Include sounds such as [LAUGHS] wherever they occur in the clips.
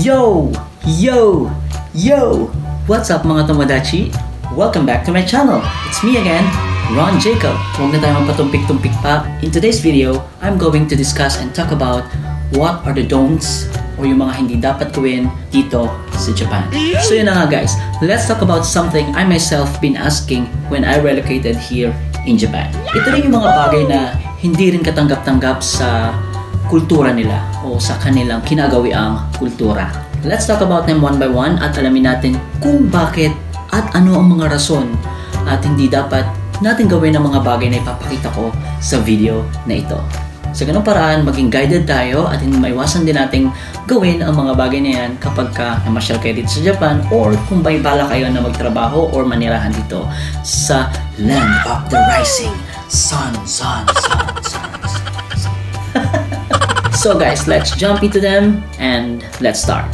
Yo! Yo! Yo! What's up mga Tomodachi? Welcome back to my channel. It's me again, Ron Jacob. Huwag na tayo magpatumpik-tumpik pa. In today's video, I'm going to discuss and talk about what are the don'ts o yung mga hindi dapat gawin dito sa Japan. So yun na nga guys, let's talk about something I myself been asking when I relocated here in Japan. Ito rin yung mga bagay na hindi rin katanggap-tanggap sa kultura nila o sa kanilang kinagawiang kultura. Let's talk about them one by one at alamin natin kung bakit at ano ang mga rason at hindi dapat natin gawin ang mga bagay na ipapakita ko sa video na ito. Sa ganung paraan, maging guided tayo at maiwasan din nating gawin ang mga bagay na yan kapag ka namasyal kayo dito sa Japan or kung may bala kayo na magtrabaho or manirahan dito sa Land of the Rising Sun, Sun, Sun. sun. So guys, let's jump into them and let's start.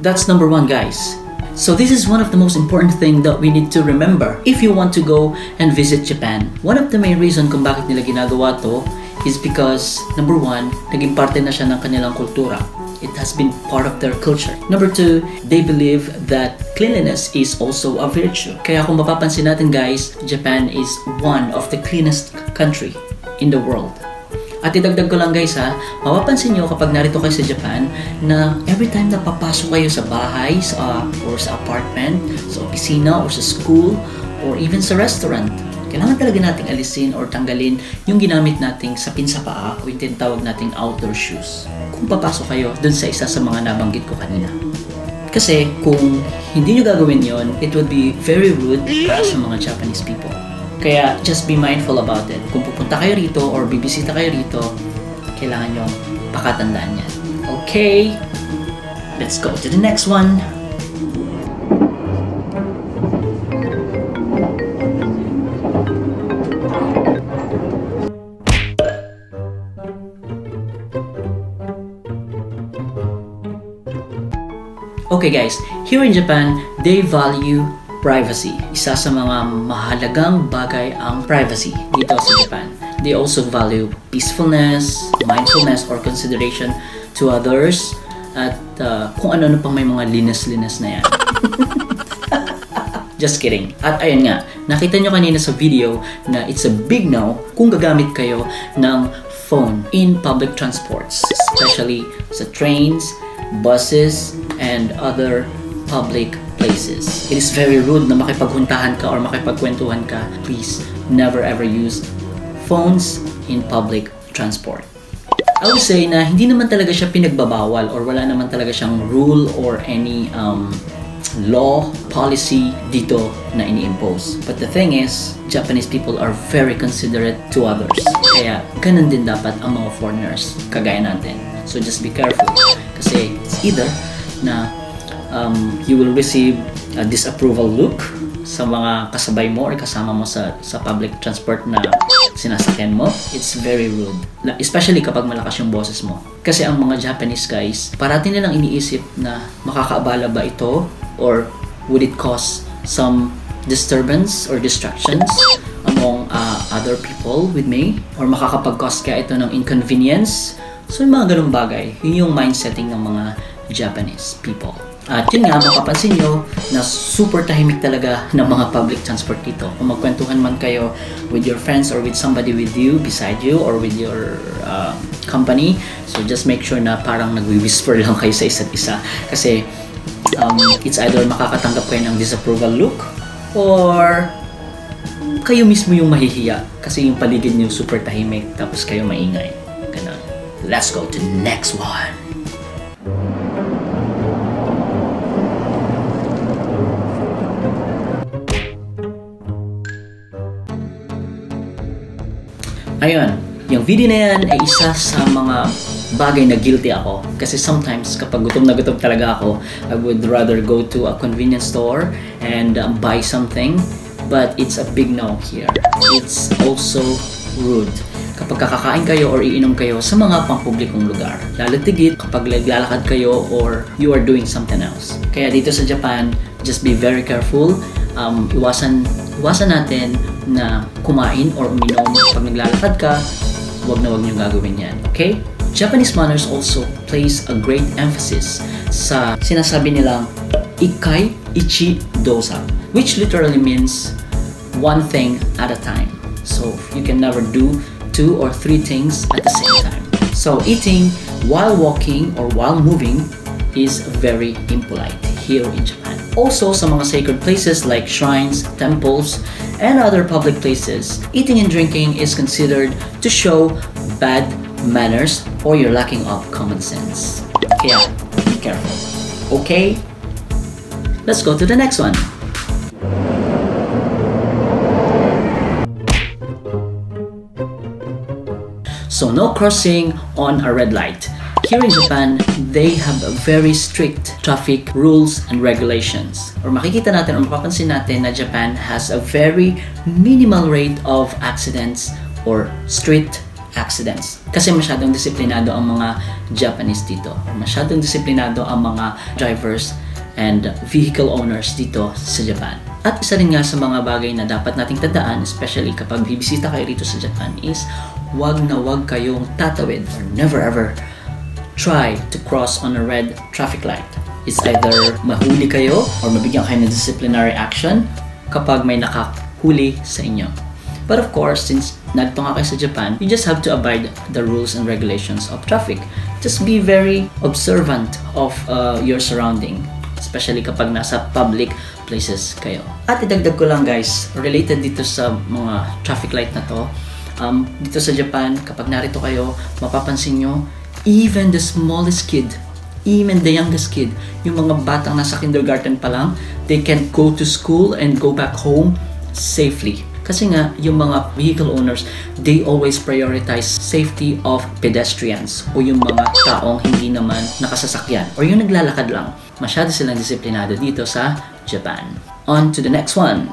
That's number one, guys. So this is one of the most important thing that we need to remember if you want to go and visit Japan. One of the main reason kung bakit nila ginagawa to is because number one, naging parte na siya ng kanilang kultura. It has been part of their culture. Number two, they believe that cleanliness is also a virtue. Kaya kung mapapansin natin guys, Japan is one of the cleanest country in the world. At idagdag ko lang guys ha, mapapansin nyo kapag narito kayo sa Japan na every time na papasok kayo sa bahay sa, or sa apartment, sa opisina or sa school or even sa restaurant, kailangan talaga nating alisin or tanggalin yung ginamit nating sapin sa paa o yung tinatawag nating outdoor shoes. Kung papasok kayo dun sa isa sa mga nabanggit ko kanina. Kasi kung hindi nyo gagawin yon, it would be very rude para sa mga Japanese people. Kaya just be mindful about it. Kung pupunta kayo rito or bibisita kayo rito, kailangan nyo pakatandaan yan. Okay, let's go to the next one. Okay guys, here in Japan, they value privacy. Isa sa mga mahalagang bagay ang privacy dito sa Japan. They also value peacefulness, mindfulness, or consideration to others at uh, kung ano-ano pang may mga linas-linas na yan. [LAUGHS] Just kidding. At ayun nga, nakita nyo kanina sa video na it's a big no kung gagamit kayo ng phone in public transports, especially sa trains, buses, and other public places. It is very rude na makipaghuntahan ka or makipagkwentuhan ka. Please, never ever use phones in public transport. I would say na hindi naman talaga siya pinagbabawal or wala naman talaga siyang rule or any um, law, policy dito na ini-impose. But the thing is, Japanese people are very considerate to others. Kaya ganun din dapat ang mga foreigners kagaya natin. So just be careful. Kasi it's either na um, you will receive a disapproval look sa mga kasabay mo or kasama mo sa sa public transport na sinasakyan mo, it's very rude. Especially kapag malakas yung boses mo. Kasi ang mga Japanese guys, parati nilang iniisip na makakaabala ba ito or would it cause some disturbance or distractions among uh, other people with me or makakapag-cause kaya ito ng inconvenience so yung mga ganung bagay yun yung mindsetting ng mga Japanese people at yun nga, mapapansin nyo na super tahimik talaga ng mga public transport dito. Kung magkwentuhan man kayo with your friends or with somebody with you, beside you, or with your uh, company, so just make sure na parang nagwi-whisper [LAUGHS] lang kayo sa isa't isa. Kasi um, it's either makakatanggap kayo ng disapproval look or kayo mismo yung mahihiya kasi yung paligid niyo super tahimik tapos kayo maingay. Ganun. Let's go to the next one. Ayun, yung video na yan ay isa sa mga bagay na guilty ako. Kasi sometimes kapag gutom na gutom talaga ako, I would rather go to a convenience store and um, buy something. But it's a big no here. It's also rude kapag kakakain kayo or iinom kayo sa mga pangpublikong lugar. Lalo kapag naglalakad kayo or you are doing something else. Kaya dito sa Japan, just be very careful. Um, iwasan, iwasan natin na kumain or uminom pag naglalakad ka. Huwag na huwag niyong gagawin yan. Okay? Japanese manners also place a great emphasis sa sinasabi nilang ikai ichi dosa, which literally means one thing at a time. So you can never do two or three things at the same time. So eating while walking or while moving is very impolite here in Japan. Also, sa mga sacred places like shrines, temples, and other public places, eating and drinking is considered to show bad manners or you're lacking of common sense. Kaya, be careful. Okay? Let's go to the next one. So no crossing on a red light. Here in Japan, they have a very strict traffic rules and regulations. Or makikita natin or mapapansin natin na Japan has a very minimal rate of accidents or street accidents. Kasi masyadong disiplinado ang mga Japanese dito. Masyadong disiplinado ang mga drivers and vehicle owners dito sa Japan. At isa rin nga sa mga bagay na dapat nating tandaan, especially kapag bibisita kayo dito sa Japan, is wag na wag kayong tatawid or never ever try to cross on a red traffic light. It's either mahuli kayo or mabigyan kayo ng disciplinary action kapag may nakahuli sa inyo. But of course, since nagto kayo sa Japan, you just have to abide the rules and regulations of traffic. Just be very observant of uh, your surrounding, especially kapag nasa public places kayo. At idagdag ko lang guys, related dito sa mga traffic light na to, um, dito sa Japan, kapag narito kayo, mapapansin nyo, even the smallest kid, even the youngest kid, yung mga batang nasa kindergarten pa lang, they can go to school and go back home safely. Kasi nga, yung mga vehicle owners, they always prioritize safety of pedestrians o yung mga taong hindi naman nakasasakyan or yung naglalakad lang. Masyado silang disiplinado dito sa Japan. On to the next one.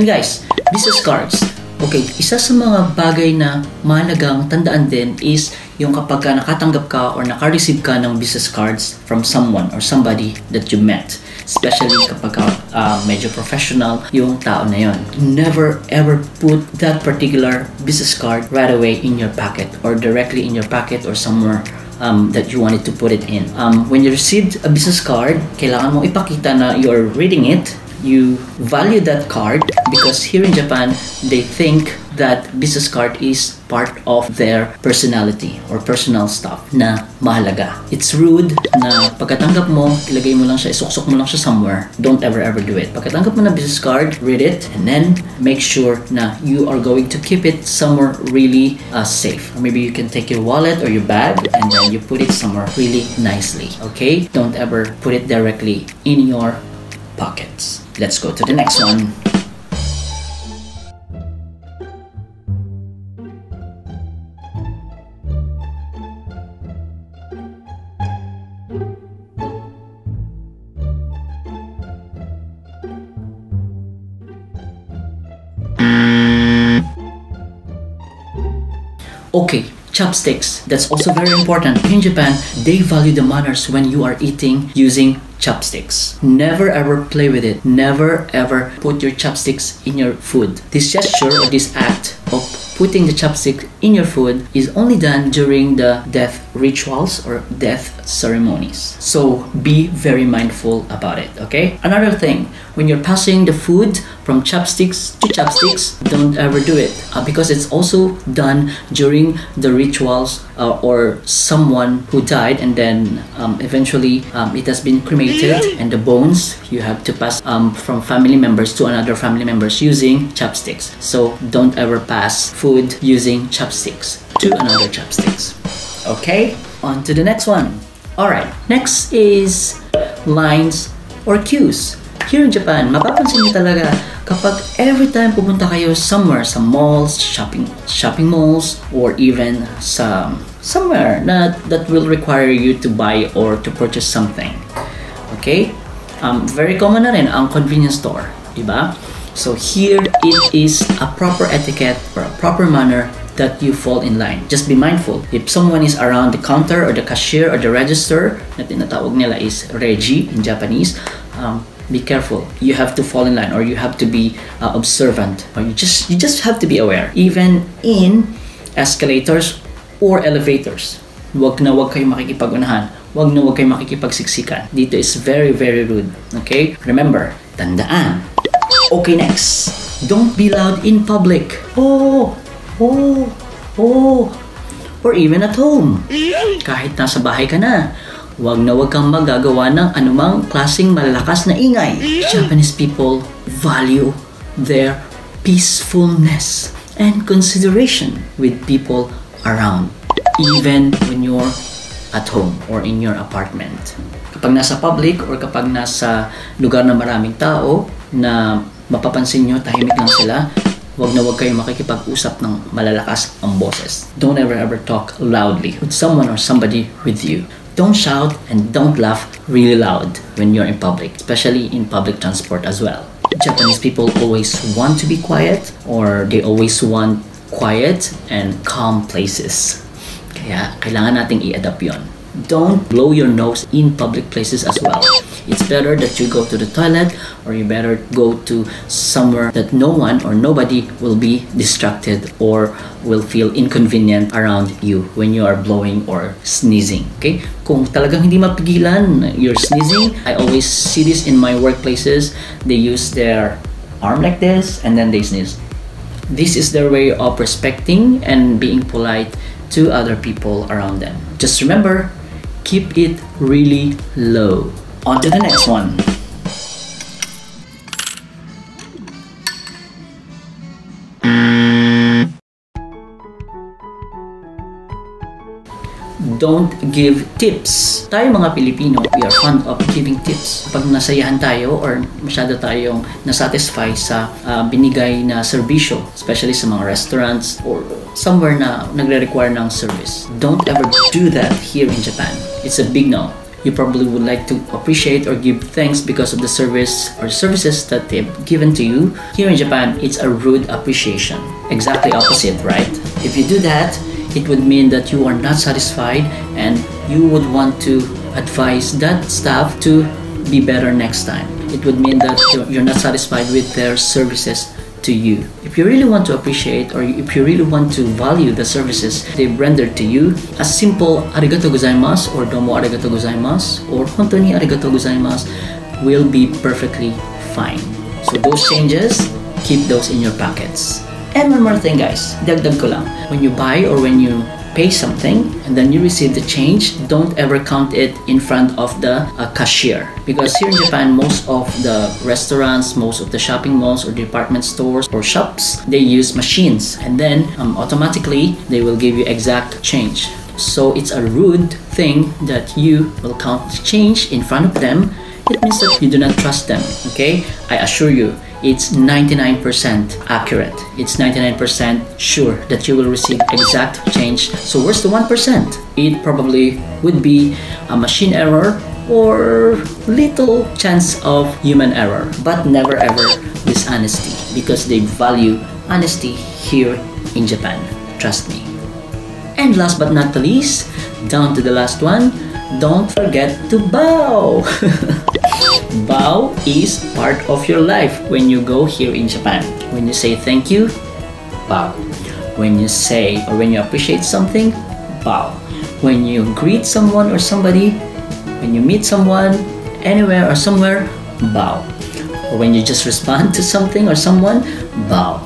Yan guys, business cards. Okay, isa sa mga bagay na mahalagang tandaan din is yung kapag ka nakatanggap ka or naka-receive ka ng business cards from someone or somebody that you met. Especially kapag ka, uh, medyo professional yung tao na yon. Never ever put that particular business card right away in your pocket or directly in your pocket or somewhere um, that you wanted to put it in. Um, when you received a business card, kailangan mo ipakita na you're reading it you value that card because here in Japan they think that business card is part of their personality or personal stuff na mahalaga. It's rude na pagkatanggap mo, ilagay mo lang siya, isuksok mo lang siya somewhere. Don't ever ever do it. Pagkatanggap mo ng business card, read it and then make sure na you are going to keep it somewhere really uh, safe. Or maybe you can take your wallet or your bag and then you put it somewhere really nicely. Okay? Don't ever put it directly in your pockets. Let's go to the next one. Okay, chopsticks. That's also very important. In Japan, they value the manners when you are eating using chopsticks. Never ever play with it. Never ever put your chopsticks in your food. This gesture or this act of putting the chopstick in your food is only done during the death rituals or death ceremonies. So be very mindful about it, okay? Another thing, when you're passing the food from chopsticks to chopsticks, don't ever do it uh, because it's also done during the rituals uh, or someone who died and then um, eventually um, it has been cremated and the bones you have to pass um, from family members to another family members using chopsticks. So don't ever pass food using chopsticks to another chopsticks. Okay, on to the next one. Alright, next is lines or cues. Here in Japan, mapapansin niyo talaga kapag every time pupunta kayo somewhere sa malls, shopping shopping malls or even sa somewhere na that will require you to buy or to purchase something. Okay? Um, very common na rin ang convenience store, di? So here it is a proper etiquette or a proper manner that you fall in line. Just be mindful. If someone is around the counter or the cashier or the register, na tinatawag nila is reji in Japanese, um, be careful. You have to fall in line or you have to be uh, observant or you just you just have to be aware. Even in escalators or elevators. Huwag na huwag kayo makikipag-unahan. Huwag na huwag kayo makikipagsiksikan. Dito is very, very rude. Okay? Remember, tandaan. Okay, next. Don't be loud in public. Oh, oh, oh. Or even at home. Kahit nasa bahay ka na. Huwag na huwag kang magagawa ng anumang klaseng malalakas na ingay. Japanese people value their peacefulness and consideration with people around even when you're at home or in your apartment. Kapag nasa public or kapag nasa lugar na maraming tao na mapapansin nyo tahimik lang sila, wag na wag kayo makikipag-usap ng malalakas ang boses. Don't ever ever talk loudly with someone or somebody with you. Don't shout and don't laugh really loud when you're in public, especially in public transport as well. Japanese people always want to be quiet or they always want quiet and calm places. Kaya kailangan nating i-adapt yon. Don't blow your nose in public places as well. It's better that you go to the toilet or you better go to somewhere that no one or nobody will be distracted or will feel inconvenient around you when you are blowing or sneezing. Okay? Kung talagang hindi mapigilan you're sneezing, I always see this in my workplaces. They use their arm like this and then they sneeze. This is their way of respecting and being polite to other people around them. Just remember, keep it really low. On to the next one. don't give tips. Tayo mga Pilipino, we are fond of giving tips. Pag nasayahan tayo or masyado tayong nasatisfy sa uh, binigay na serbisyo, especially sa mga restaurants or somewhere na nagre-require ng service. Don't ever do that here in Japan. It's a big no. You probably would like to appreciate or give thanks because of the service or services that they've given to you. Here in Japan, it's a rude appreciation. Exactly opposite, right? If you do that, it would mean that you are not satisfied and you would want to advise that staff to be better next time. It would mean that you're not satisfied with their services to you. If you really want to appreciate or if you really want to value the services they've rendered to you, a simple arigato gozaimasu or domo arigato gozaimasu or hontoni arigato gozaimasu will be perfectly fine. So those changes, keep those in your pockets. And one more thing guys, dagdag ko lang. When you buy or when you pay something and then you receive the change, don't ever count it in front of the uh, cashier. Because here in Japan, most of the restaurants, most of the shopping malls or department stores or shops, they use machines and then um, automatically they will give you exact change. So it's a rude thing that you will count the change in front of them. It means that you do not trust them, okay? I assure you, it's 99% accurate. It's 99% sure that you will receive exact change. So where's the 1%? It probably would be a machine error or little chance of human error, but never ever dishonesty because they value honesty here in Japan. Trust me. And last but not the least, down to the last one, don't forget to bow. [LAUGHS] bow is part of your life when you go here in Japan. When you say thank you, bow. When you say or when you appreciate something, bow. When you greet someone or somebody, when you meet someone anywhere or somewhere, bow. Or when you just respond to something or someone, bow.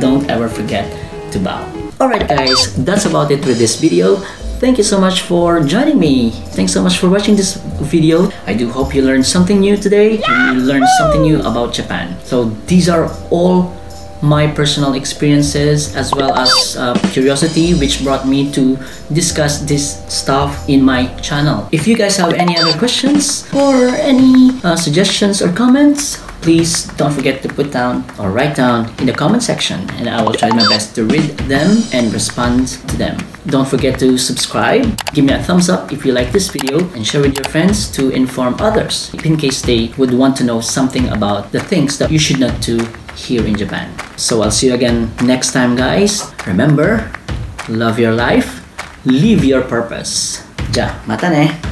Don't ever forget to bow. Alright guys, that's about it with this video. Thank you so much for joining me. Thanks so much for watching this video. I do hope you learned something new today. You learned something new about Japan. So these are all my personal experiences as well as uh, curiosity which brought me to discuss this stuff in my channel. If you guys have any other questions or any uh, suggestions or comments, please don't forget to put down or write down in the comment section and I will try my best to read them and respond to them. Don't forget to subscribe, give me a thumbs up if you like this video and share with your friends to inform others in case they would want to know something about the things that you should not do here in Japan. So I'll see you again next time guys. Remember, love your life, live your purpose. Ja, mata ne!